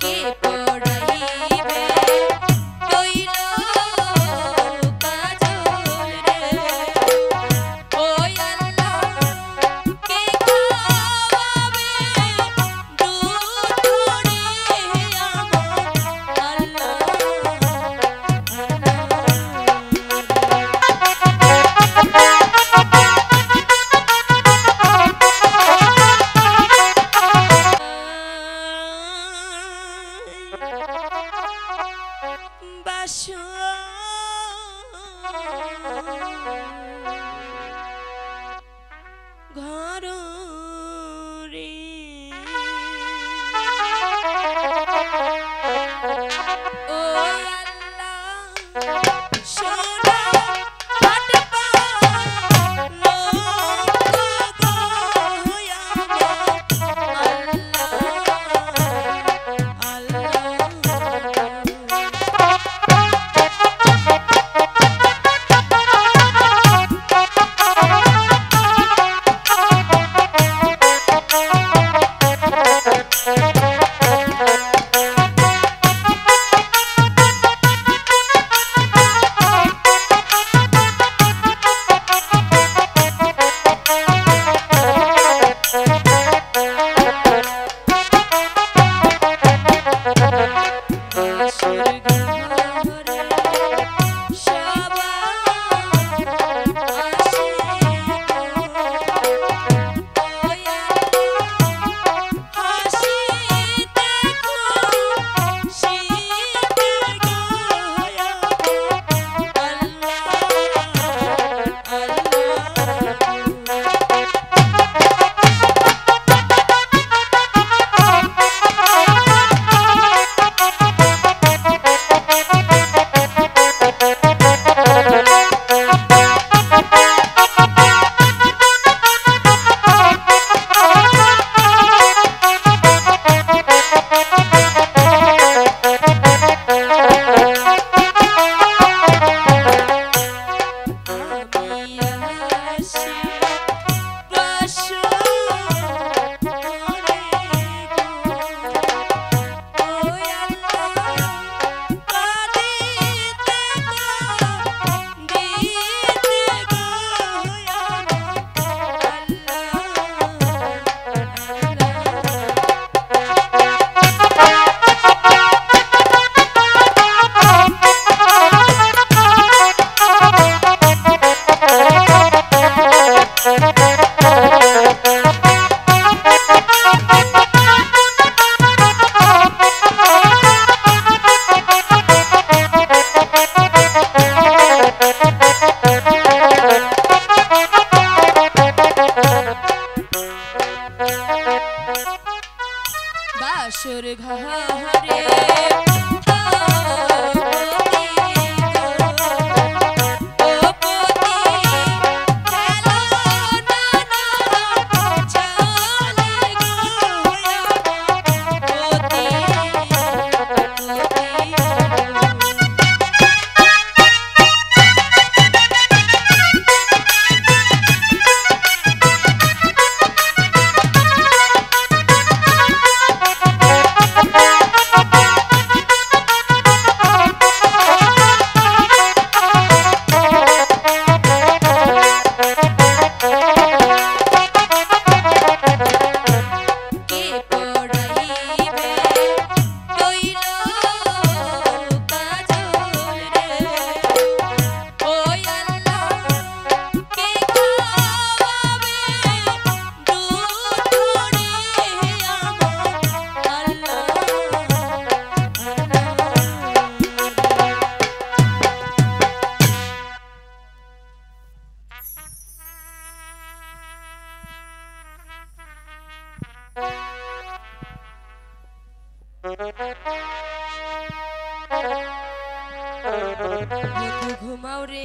que Thank you. घर घरे ঘুমাও রে।